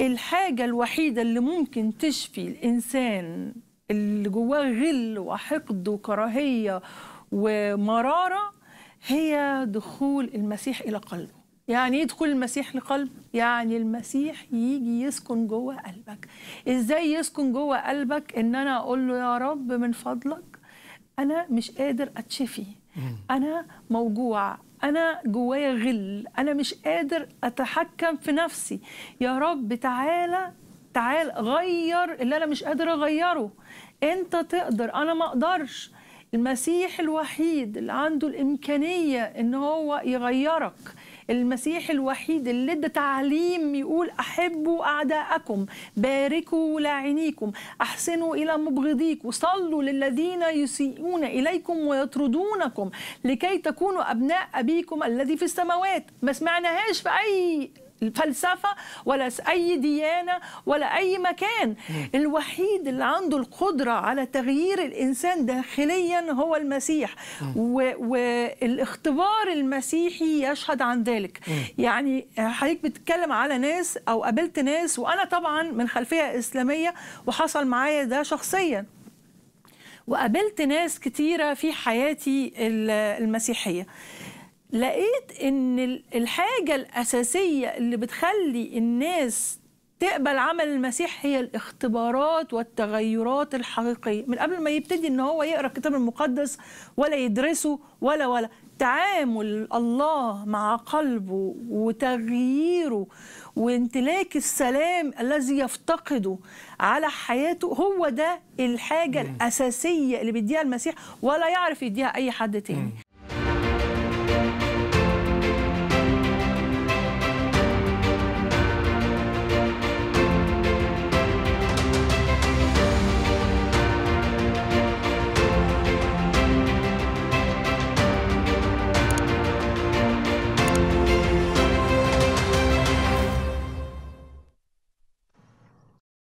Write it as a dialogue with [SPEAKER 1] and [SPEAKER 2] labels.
[SPEAKER 1] الحاجة الوحيدة اللي ممكن تشفي الإنسان اللي جواه غل وحقد وكراهية ومرارة هي دخول المسيح إلى قلبه. يعني إيه دخول المسيح لقلب؟ يعني المسيح يجي يسكن جوه قلبك. إزاي يسكن جوه قلبك؟ إن أنا أقول له يا رب من فضلك أنا مش قادر أتشفي. أنا موجوع. أنا جوايا غل. أنا مش قادر أتحكم في نفسي. يا رب تعالى تعال غير اللي أنا مش قادر أغيره. أنت تقدر. أنا ما أقدرش. المسيح الوحيد اللي عنده الإمكانية إن هو يغيرك. المسيح الوحيد اللي ادى تعليم يقول أحبوا أعداءكم باركوا لاعنيكم أحسنوا إلى مبغضيكم صلوا للذين يسيئون إليكم ويطردونكم لكي تكونوا أبناء أبيكم الذي في السماوات. ما سمعناهاش في أي فلسفة ولا أي ديانة ولا أي مكان. الوحيد اللي عنده القدرة على تغيير الإنسان داخليا هو المسيح. والاختبار المسيحي يشهد عن ذلك. يعني حضرتك بتتكلم على ناس أو قابلت ناس وأنا طبعا من خلفية إسلامية وحصل معايا ده شخصيا. وقابلت ناس كتيرة في حياتي المسيحية. لقيت إن الحاجة الأساسية اللي بتخلي الناس تقبل عمل المسيح هي الاختبارات والتغيرات الحقيقية. من قبل ما يبتدي إن هو يقرأ الكتاب المقدس ولا يدرسه ولا ولا. تعامل الله مع قلبه وتغييره وامتلاك السلام الذي يفتقده على حياته هو ده الحاجة الأساسية اللي بيديها المسيح ولا يعرف يديها أي حد تاني.